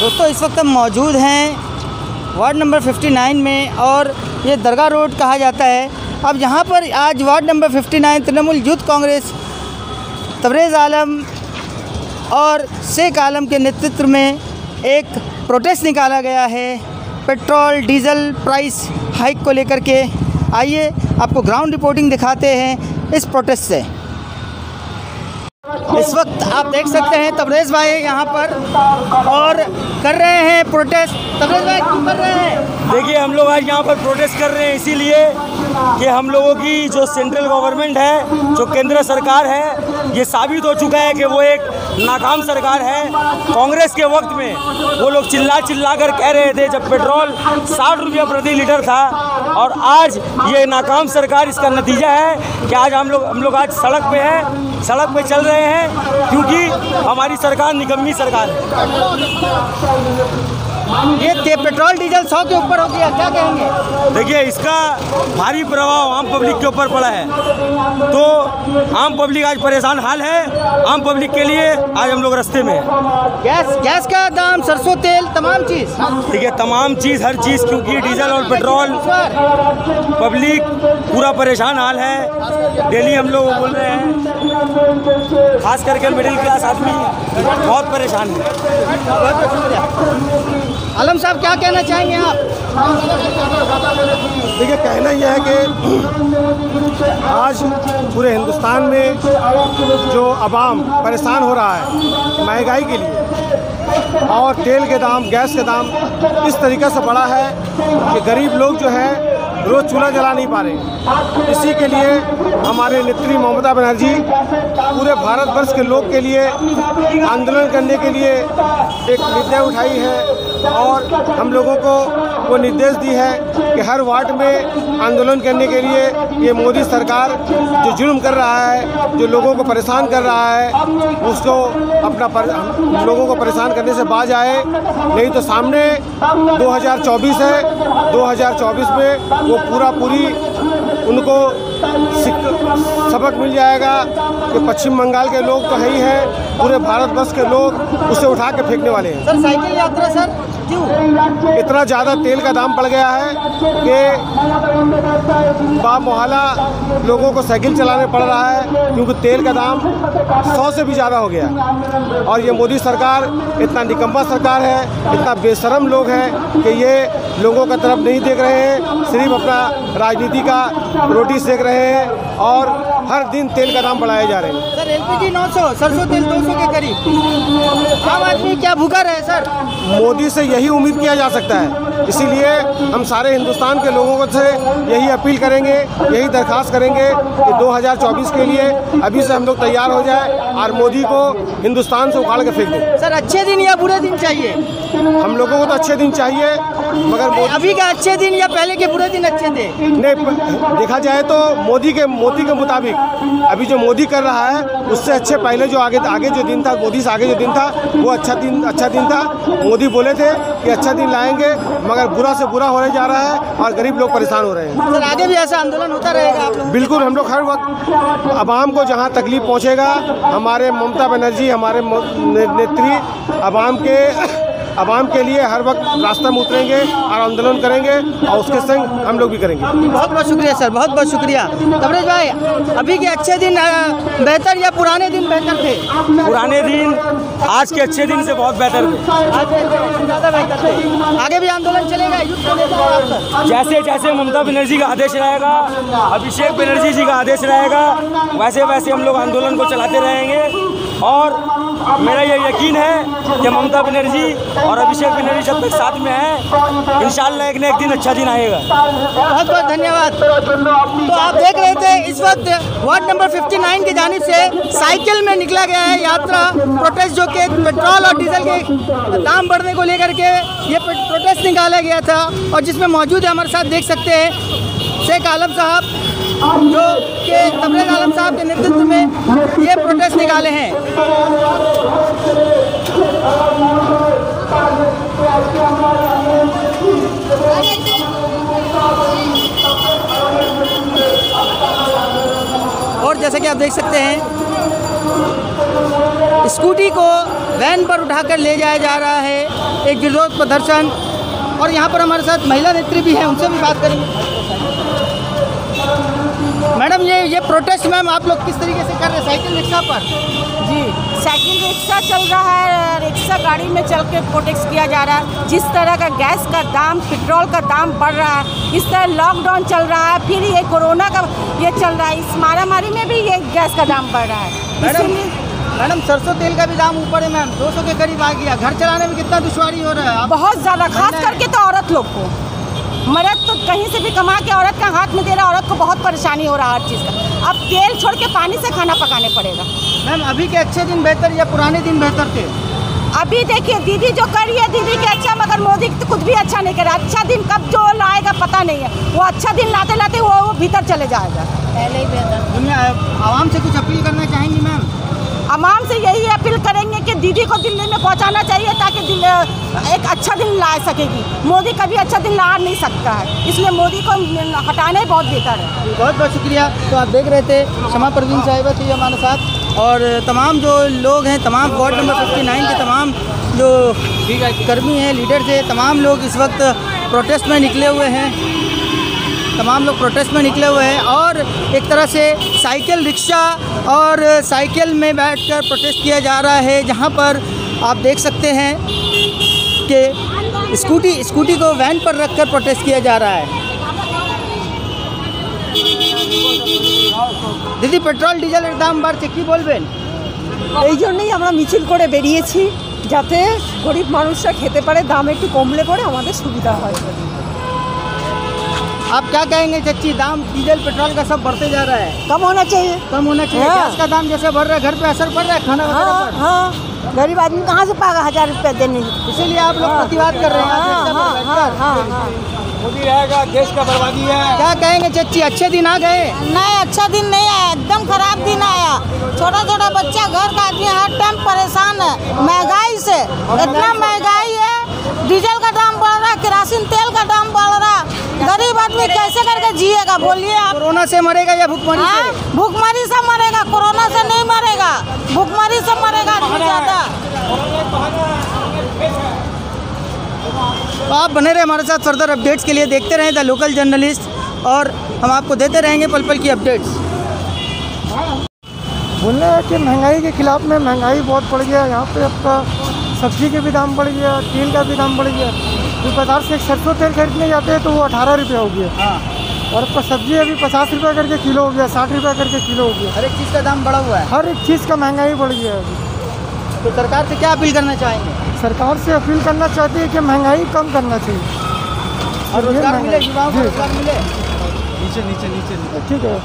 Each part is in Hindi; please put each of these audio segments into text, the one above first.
दोस्तों, इस वक्त हम मौजूद हैं वार्ड नंबर 59 में और ये दरगाह रोड कहा जाता है। अब यहाँ पर आज ward number 59 Trinamool youth Congress, Tabrez Alam और शेख आलम के नेतृत्व में एक प्रोटेस्ट निकाला गया है। पेट्रोल, डीजल प्राइस हाइक को लेकर के। आइए, आपको ग्राउंड रिपोर्टिंग दिखाते हैं इस प्रोटेस्ट से। इस वक्त आप देख सकते हैं तबरेज़ भाई यहाँ पर और कर रहे हैं प्रोटेस्ट तबरेज़ भाई, क्यों कर रहे हैं? देखिए, हम लोग आज यहाँ पर प्रोटेस्ट कर रहे हैं इसीलिए कि हम लोगों की जो सेंट्रल गवर्नमेंट है, जो केंद्र सरकार है, ये साबित हो चुका है कि वो एक नाकाम सरकार है। कांग्रेस के वक्त में वो लोग चिल्ला चिल्ला कर कह रहे थे जब पेट्रोल साठ रुपया प्रति लीटर था और आज ये नाकाम सरकार, इसका नतीजा है कि आज हम लोग हम लोग आज सड़क पे हैं। सड़क पे चल रहे हैं क्योंकि हमारी सरकार निगमी सरकार है। ये पेट्रोल डीजल सौ के ऊपर हो गया क्या कहेंगे? देखिए इसका भारी प्रभाव आम पब्लिक के ऊपर पड़ा है। तो आम पब्लिक आज परेशान हाल है। आम पब्लिक के लिए आज हम लोग रास्ते में गैस गैस का दाम सरसों तेल तमाम चीज़। देखिए तमाम चीज़ हर चीज़ क्योंकि डीजल और पेट्रोल पब्लिक पूरा परेशान हाल है। डेली हम लोग बोल रहे हैं खास करके मिडिल क्लास आदमी बहुत परेशान है। आलम साहब, क्या कहना चाहेंगे आप? देखिए, कहना यह है कि आज पूरे हिंदुस्तान में जो आवाम परेशान हो रहा है महँगाई के लिए और तेल के दाम, गैस के दाम इस तरीके से बढ़ा है कि गरीब लोग जो है, रोज़ चूल्हा जला नहीं पा रहे। इसी के लिए हमारे नेत्री ममता बनर्जी पूरे भारतवर्ष के लोग के लिए आंदोलन करने के लिए एक निर्णय उठाई है। और हम लोगों को वो निर्देश दी है कि हर वार्ड में आंदोलन करने के लिए ये मोदी सरकार जो जुल्म कर रहा है जो लोगों को परेशान कर रहा है उसको अपना पर, लोगों को परेशान करने से बाज आए। नहीं तो सामने 2024 है 2024 में वो पूरा पूरी उनको सबक मिल जाएगा कि पश्चिम बंगाल के लोग तो है ही हैं। पूरे भारतवर्ष के लोग उसे उठा के फेंकने वाले हैं। सर साइकिल यात्रा सर क्यों? इतना ज़्यादा तेल का दाम बढ़ गया है कि बा मोहल्ला लोगों को साइकिल चलाने पड़ रहा है क्योंकि तेल का दाम सौ से भी ज़्यादा हो गया और ये मोदी सरकार इतना निकम्बा सरकार है इतना बेशरम लोग हैं कि ये लोगों का तरफ़ नहीं देख रहे हैं सिर्फ़ अपना राजनीति का रोटी सेक रहे हैं। और हर दिन तेल का दाम बढ़ाए जा रहे हैं। सर एलपीजी 900 सरसों तेल 200 के करीब। आम आदमी क्या भूखा रहे सर? मोदी से यही उम्मीद किया जा सकता है। इसीलिए हम सारे हिंदुस्तान के लोगों से यही अपील करेंगे यही दरखास्त करेंगे कि 2024 के लिए अभी से हम लोग तैयार हो जाए। और मोदी को हिंदुस्तान से उखाड़ के फेंक दें। सर अच्छे दिन या बुरे दिन चाहिए? हम लोगों को तो अच्छे दिन चाहिए मगर अभी का अच्छे दिन या पहले के बुरे दिन अच्छे थे? ने देखा जाए तो मोदी के मोदी के मुताबिक अभी जो मोदी कर रहा है उससे अच्छे पहले जो आगे आगे जो दिन था मोदी से आगे जो दिन था वो अच्छा दिन अच्छा दिन था। मोदी बोले थे कि अच्छा दिन लाएँगे मगर बुरा से बुरा होने जा रहा है और गरीब लोग परेशान हो रहे हैं। सर आगे भी ऐसा आंदोलन होता रहेगा बिल्कुल हम लोग हर वक्त आवाम को जहाँ तकलीफ़ पहुँचेगा हमारे ममता बनर्जी हमारे नेत्री आवाम के आवाम के लिए हर वक्त रास्ता में उतरेंगे और आंदोलन करेंगे और उसके संग हम लोग भी करेंगे। बहुत बहुत शुक्रिया सर बहुत बहुत शुक्रिया। तबरेज भाई अभी के अच्छे दिन बेहतर या पुराने दिन बेहतर थे? पुराने दिन आज के अच्छे दिन से बहुत बेहतर थे। आज के दिन ज़्यादा बेहतर थे। आगे भी आंदोलन चलेगा जैसे जैसे ममता बनर्जी का आदेश रहेगा अभिषेक बनर्जी जी का आदेश रहेगा वैसे वैसे हम लोग आंदोलन को चलाते रहेंगे। और मेरा ये यकीन है कि ममता बनर्जी और अभिषेक बनर्जी जब तक साथ में हैं, इंशाल्लाह एक न एक दिन अच्छा दिन आएगा। बहुत बहुत धन्यवाद। तो आप देख रहे थे इस वक्त वार्ड नंबर 59 की जानिब से साइकिल में निकला गया है यात्रा, प्रोटेस्ट जो कि पेट्रोल और डीजल के दाम बढ़ने को लेकर के ये प्रोटेस्ट निकाला गया था और जिसमें मौजूद है, हमारे साथ देख सकते हैं, शेख आलम साहब। जो कि तबरेज आलम साहब के नेतृत्व में ये प्रोटेस्ट निकाले हैं। और जैसे कि आप देख सकते हैं, स्कूटी को वैन पर उठाकर ले जाया जा रहा है, एक विरोध प्रदर्शन, और यहाँ पर हमारे साथ महिला नेत्री भी हैं, उनसे भी बात करेंगे। मैडम ये ये प्रोटेस्ट मैम आप लोग किस तरीके से कर रहे हैं? साइकिल रिक्शा पर? जी। साइकिल रिक्शा चल रहा है रिक्शा गाड़ी में चल के प्रोटेक्ट किया जा रहा है। जिस तरह का गैस का दाम पेट्रोल का दाम बढ़ रहा है इस तरह लॉकडाउन चल रहा है फिर ये कोरोना का ये चल रहा है इस मारामारी में भी ये गैस का दाम बढ़ रहा है। मैडम मैडम सरसों तेल का भी दाम ऊपर है मैम 200 के करीब आ गया। घर चलाने में कितना दुश्वारी हो रहा है? बहुत ज़्यादा खास करके तो औरत लोग को। मर्द तो कहीं से भी कमा के औरत का हाथ में दे रहा औरत को बहुत परेशानी हो रहा है हर चीज़ का। अब तेल छोड़ के पानी से खाना पकाने पड़ेगा। मैम अभी के अच्छे दिन बेहतर या पुराने दिन बेहतर थे? अभी देखिए दीदी जो करी है दीदी के अच्छा मगर मोदी तो कुछ भी अच्छा नहीं करे अच्छा दिन कब जो लाएगा पता नहीं है। वो अच्छा दिन लाते लाते वो वो भीतर चले जाएगा। पहले ही बेहतर आवाम से कुछ अपील करना चाहेंगी मैम? अवाम से यही अपील करेंगे कि दीदी को दिल्ली में पहुंचाना चाहिए ताकि एक अच्छा दिन ला सकेगी। मोदी कभी अच्छा दिन ला नहीं सकता है। इसलिए मोदी को हटाना ही बहुत बेहतर है। बहुत बहुत शुक्रिया। तो आप देख रहे थे क्षमा परवीन साहिबा थी हमारे साथ। और तमाम जो लोग हैं, तमाम वार्ड नंबर 59 के तमाम जो कर्मी हैं, लीडर्स हैं, तमाम लोग इस वक्त प्रोटेस्ट में निकले हुए हैं। तमाम लोग प्रोटेस्ट में निकले हुए हैं और एक तरह से साइकिल रिक्शा और साइकिल में बैठकर प्रोटेस्ट किया जा रहा है जहाँ पर आप देख सकते हैं कि स्कूटी स्कूटी को वैन पर रखकर प्रोटेस्ट किया जा रहा है দিদি পেট্রোল ডিজেলের দাম বাড়ছে কি বলবেন এই জন্যই আমরা মিছিল করে বেরিয়েছি যাতে গরিব মানুষরা খেতে পারে দাম একটু কমলে পরে আমাদের সুবিধা হয় आप क्या कहेंगे चच्ची? दाम डीजल पेट्रोल का सब बढ़ते जा रहा है। कम होना चाहिए। कम होना चाहिए। हाँ। गैस का दाम जैसे बढ़ रहा है घर पे असर पड़ रहा है खाना वगैरह हाँ पर? हाँ। गरीब आदमी कहाँ से पाएगा हज़ार रुपया देने? इसीलिए आप लोग प्रतिवाद कर रहे हैं। हाँ हाँ हाँ। हाँ। हाँ मोदी रहेगा देश का बर्बादी है। क्या कहेंगे चच्ची? अच्छे दिन आ गए। नहीं अच्छा दिन नहीं आया। एकदम खराब दिन आया। छोटा छोटा बच्चा घर का आदमी हर टाइम परेशान है। महँगाई से। इतना महँगाई है। डीजल का दाम बढ़ रहा है केरासिन तेल का दाम बढ़ कैसे करके जिएगा बोलिए आप। कोरोना से मरेगा या भुखमरी हाँ से भूखमरी से मरेगा कोरोना से नहीं मरेगा भूखमरी से मरेगा ज़्यादा तो आप बने रहे हमारे साथ फर्दर अपडेट्स के लिए देखते रहें द लोकल जर्नलिस्ट और हम आपको देते रहेंगे पल पल की अपडेट्स बोलना है कि महँगाई के खिलाफ में महँगाई बहुत बढ़ गया यहाँ पे आपका सब्ज़ी के भी दाम बढ़ गया तेल का भी दाम बढ़ गया। जो बाज़ार से एक सरसों तेल खरीदने जाते हैं तो वो अठारह रुपये हो गया। हाँ। और सब्ज़ी अभी पचास रुपये करके किलो हो गया साठ रुपये करके किलो हो गया। हर एक चीज़ का दाम बढ़ा हुआ है। हर एक चीज़ का महँगाई बढ़ गया है। अभी तो सरकार से क्या अपील करना चाहेंगे? सरकार से अपील करना चाहती है कि महँगाई कम करना चाहिए। और रोज़गार मिले युवाओं को। रोज़गार मिले? ठीक है।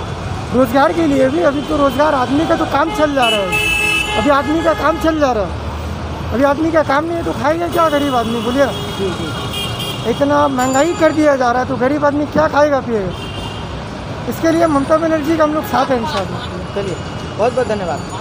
रोज़गार के लिए भी अभी तो रोज़गार आदमी का तो काम चल जा रहा है। अभी आदमी का काम चल जा रहा है। अभी आदमी का काम नहीं है तो खाएगा क्या गरीब आदमी, बोलिए। इतना महँगाई कर दिया जा रहा है तो गरीब आदमी क्या खाएगा पिएगा इसके लिए ममता बनर्जी का हम लोग साथ हैं इन चलिए बहुत बहुत धन्यवाद।